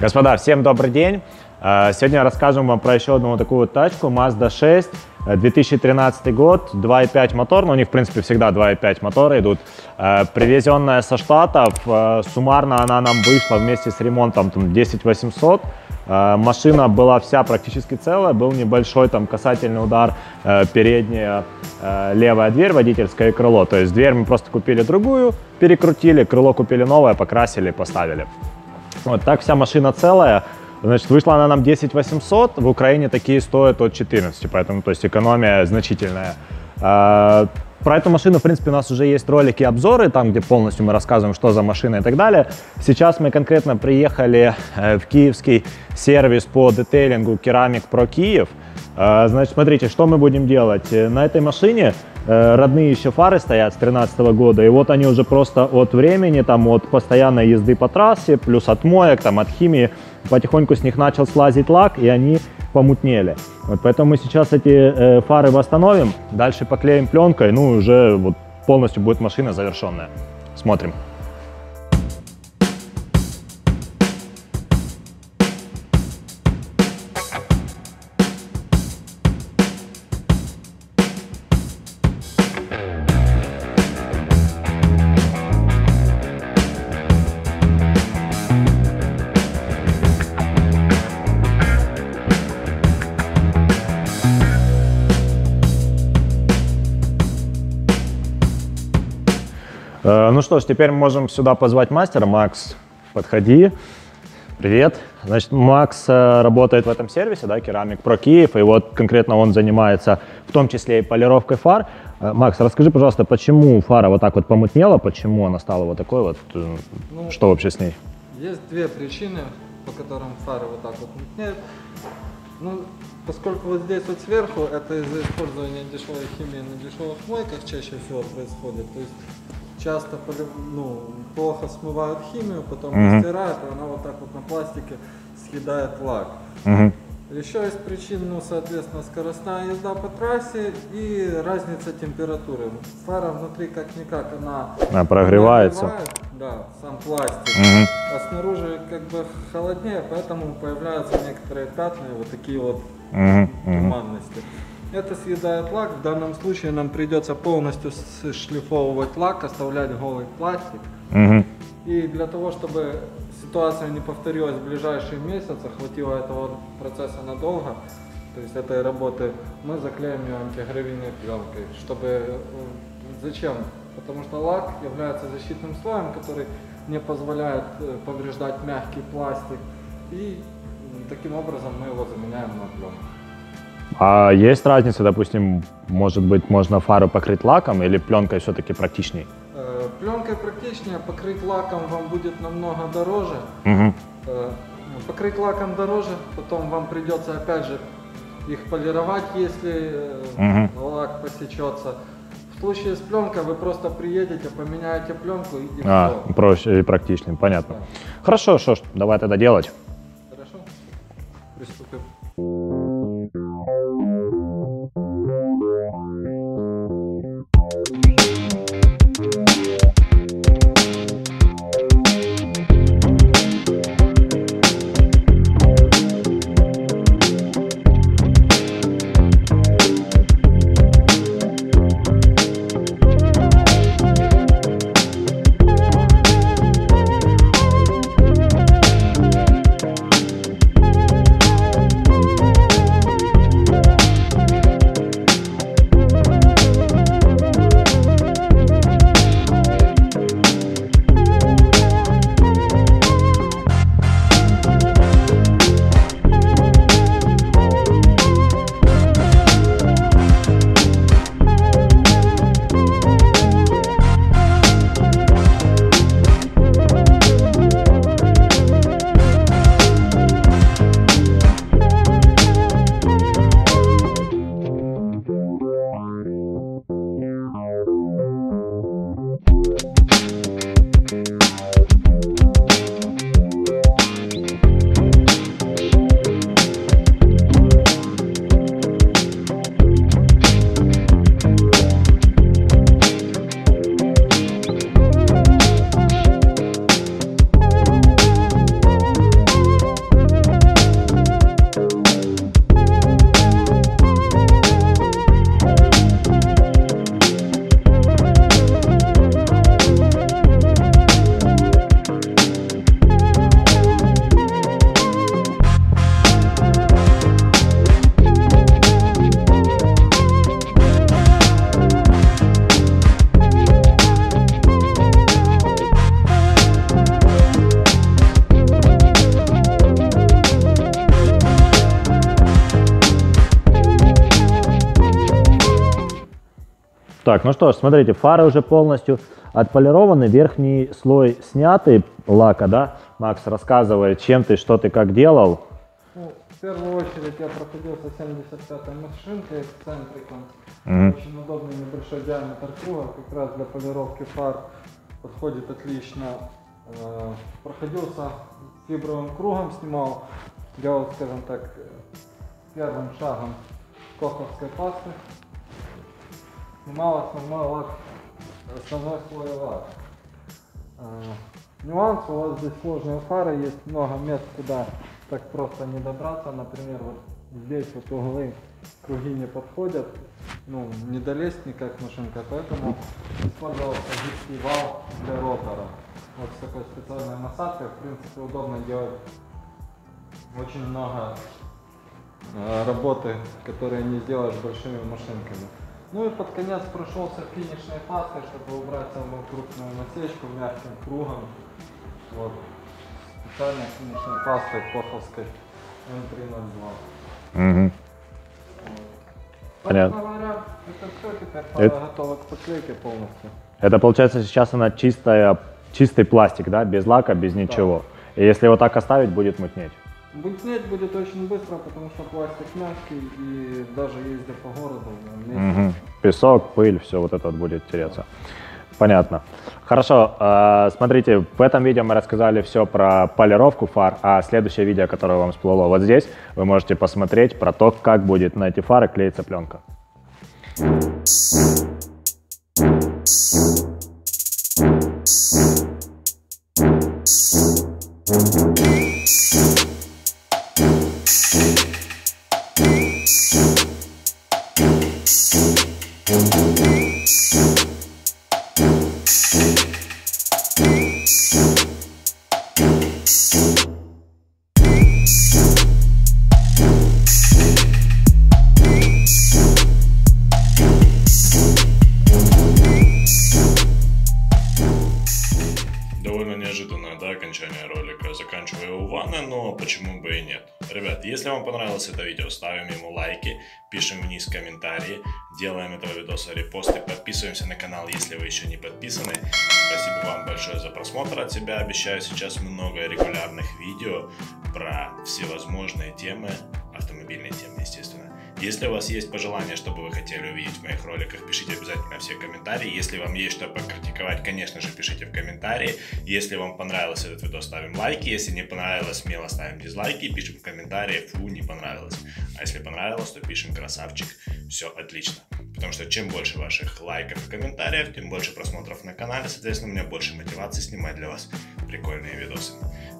Господа, всем добрый день. Э, Сегодня расскажем вам про еще одну такую тачку Mazda 6, э, 2013 год, 2.5 мотор, но у них в принципе всегда 2.5 моторы идут. Э, Привезенная со Штатов, э, суммарно она нам вышла вместе с ремонтом там, 10 800. Э, Машина была вся практически целая, был небольшой там касательный удар, э, передняя э, левая дверь, водительское крыло. То есть дверь мы просто купили другую, перекрутили, крыло купили новое, покрасили, поставили. Вот так вся машина целая. Значит, вышла она нам 10 800, в Украине такие стоят от 14, поэтому, то есть, экономия значительная. Про эту машину, в принципе, у нас уже есть ролики и обзоры, там, где полностью мы рассказываем, что за машина и так далее. Сейчас мы конкретно приехали э, в киевский сервис по детейлингу Керамик Про Киев. А, Значит, смотрите, что мы будем делать. Э, На этой машине э, родные еще фары стоят с 2013 года, и вот они уже просто от времени, там, от постоянной езды по трассе, плюс от моек, там, от химии, потихоньку с них начал слазить лак, и они помутнели. Вот поэтому мы сейчас эти э, фары восстановим, дальше поклеим пленкой, ну, уже вот полностью будет машина завершенная. Смотрим. Ну что ж, теперь мы можем сюда позвать мастера. Макс, подходи. Привет. Значит, Макс э, работает в этом сервисе, да, Керамик Про Киев, и вот конкретно он занимается в том числе и полировкой фар. Э, Макс, расскажи, пожалуйста, почему фара вот так вот помутнела, почему она стала вот такой вот, э, Ну, что вообще с ней? Есть две причины, по которым фары вот так вот мутнеют. Ну, поскольку вот здесь вот сверху, это из-за использования дешевой химии на дешевых мойках чаще всего происходит. То есть часто ну, плохо смывают химию, потом Мгм. стирают, и она вот так вот на пластике съедает лак. Мгм. Еще из причин, ну, соответственно, скоростная езда по трассе и разница температуры. Фара внутри как-никак она Она прогревается. Да, сам пластик. Мгм. А снаружи как бы холоднее, поэтому появляются некоторые пятна и вот такие вот. Мгм. туманности. Это съедает лак. В данном случае нам придется полностью шлифовывать лак, оставлять голый пластик. Мгм. И для того, чтобы ситуация не повторилась в ближайшие месяцы, хватило этого процесса надолго, то есть этой работы, мы заклеим ее антигравийной пленкой. Чтобы э, зачем? Потому что лак является защитным слоем, который не позволяет э, повреждать мягкий пластик. И таким образом мы его заменяем на пленку. А есть разница, допустим, может быть, можно фару покрыть лаком или пленкой все-таки практичней? Э, Пленкой практичнее, покрыть лаком вам будет намного дороже. Э, Покрыть лаком дороже, потом вам придется опять же их полировать, если Мгм. лак посечется. В случае с пленкой вы просто приедете, поменяете пленку и, и А, все. проще и практичнее, понятно. Да. Хорошо, что ж, давай тогда делать. Так, ну что ж, смотрите, фары уже полностью отполированы, верхний слой снятый лака, да? Макс рассказывает, чем ты, что ты, как делал. Ну, в первую очередь я проходился 75-й машинкой с центриком. Мгм. Очень удобный небольшой диаметр круга, как раз для полировки фар подходит отлично. Э, Проходился фибровым кругом, снимал, делал, скажем так, первым шагом коховской пасты. Снимал основной лак, основной слой лака. Нюанс, у вас здесь сложные фары, есть много мест, куда так просто не добраться. Например, вот здесь вот углы круги не подходят, ну, не долезть никак машинка, поэтому использовался гибкий вал для ротора. Вот с такой специальной насадкой, в принципе, удобно делать очень много э, работы, которые не сделаешь большими машинками. Ну и под конец прошелся финишной пастой, чтобы убрать самую крупную насечку мягким кругом. Вот. Специальной финишной пастой коховской М302. Мгм. Понятно. Говоря, это все, теперь Это- пара готова к поклейке полностью. Это получается сейчас она чистая, чистый пластик, да, без лака, без ничего. И если его так оставить, будет мутнеть. Бутнеть будет очень быстро, потому что пластик мягкий и даже ездя по городу, Мгм. Песок, пыль, все вот это вот будет тереться. Понятно. Хорошо, э, смотрите, в этом видео мы рассказали все про полировку фар, а следующее видео, которое вам всплыло вот здесь, вы можете посмотреть про то, как будет на эти фары клеиться пленка. Довольно понравилось это видео, ставим ему лайки, пишем вниз комментарии, делаем этого видоса репосты, подписываемся на канал, если вы еще не подписаны. Спасибо вам большое за просмотр от себя. Обещаю сейчас много регулярных видео про всевозможные темы, автомобильные темы, естественно. Если у вас есть пожелания, что бы вы хотели увидеть в моих роликах, пишите обязательно все комментарии. Если вам есть что покритиковать, конечно же, пишите в комментарии. Если вам понравился этот видео, ставим лайки. Если не понравилось, смело ставим дизлайки. Пишем в комментарии, фу, не понравилось. А если понравилось, то пишем красавчик. Все отлично. Потому что чем больше ваших лайков и комментариев, тем больше просмотров на канале. Соответственно, у меня больше мотивации снимать для вас прикольные видосы.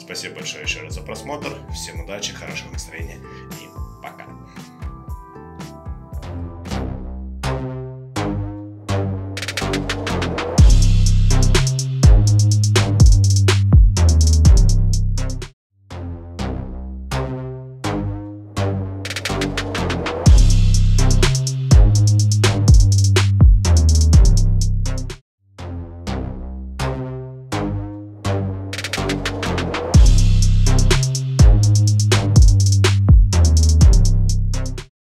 Спасибо большое еще раз за просмотр. Всем удачи, хорошего настроения и.